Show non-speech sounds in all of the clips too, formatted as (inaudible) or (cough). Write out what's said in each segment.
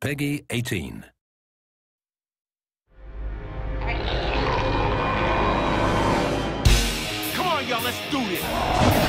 Peggy 18. Come on, y'all, let's do this.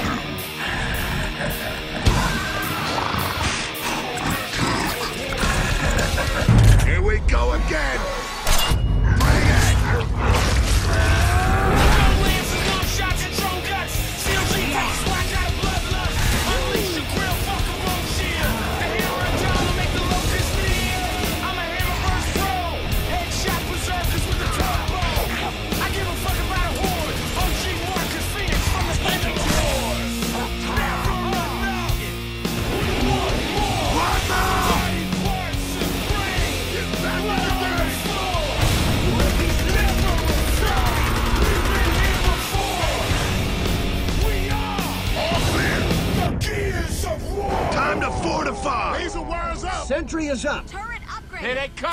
To fortify! These are wires up! Sentry is up. Turret upgrade. Here they come.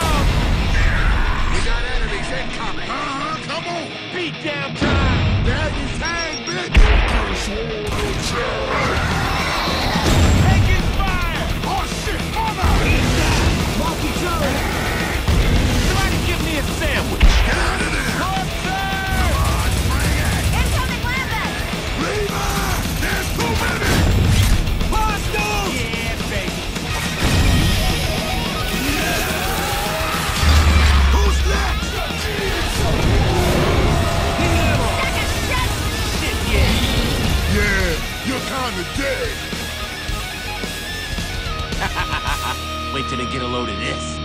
We got enemies incoming! Uh-huh, come on! Beat down time. (laughs) Wait till they get a load of this.